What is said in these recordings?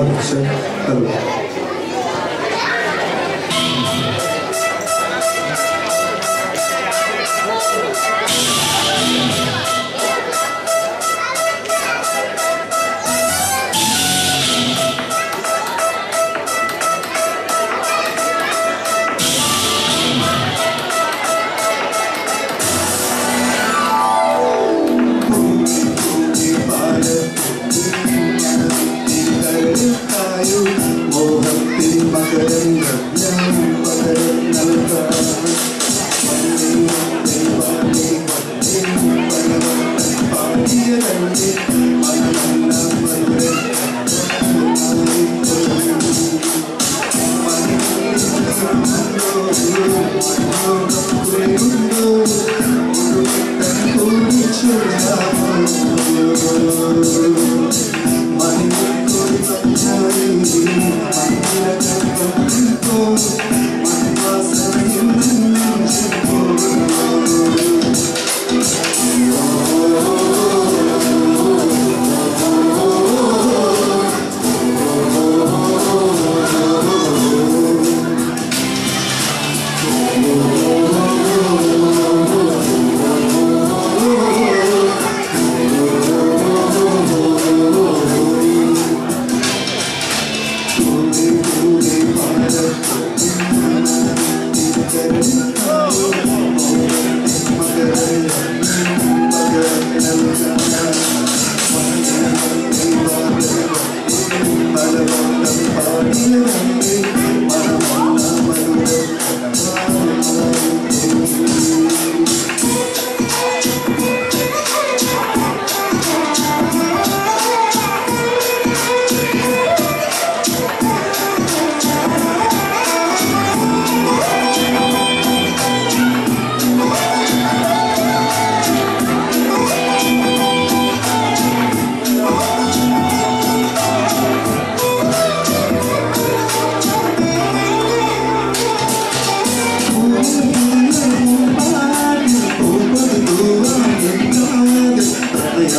obrigado,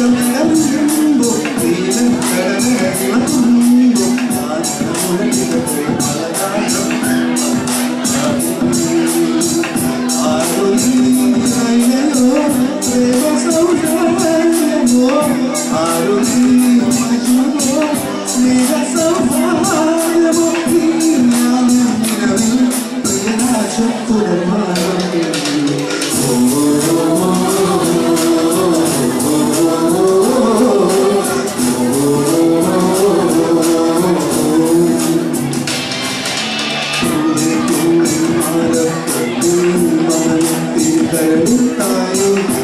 Some love, some book, even better than tiếng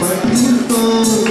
Para que